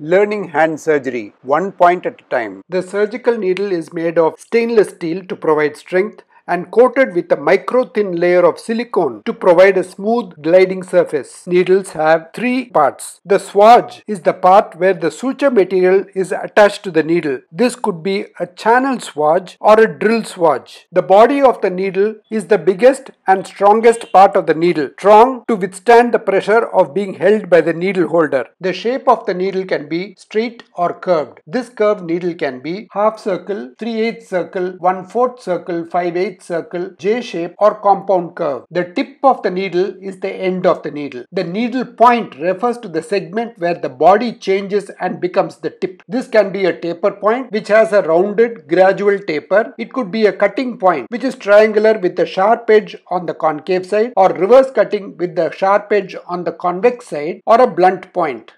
Learning hand surgery, one point at a time. The surgical needle is made of stainless steel to provide strength and coated with a micro thin layer of silicone to provide a smooth gliding surface. Needles have three parts. The swage is the part where the suture material is attached to the needle. This could be a channel swage or a drill swage. The body of the needle is the biggest and strongest part of the needle, strong to withstand the pressure of being held by the needle holder. The shape of the needle can be straight or curved. This curved needle can be half circle, 3 8 circle, 1 4 circle, 5 8 circle, J shape or compound curve. The tip of the needle is the end of the needle. The needle point refers to the segment where the body changes and becomes the tip. This can be a taper point which has a rounded gradual taper. It could be a cutting point which is triangular with the sharp edge on the concave side or reverse cutting with the sharp edge on the convex side or a blunt point.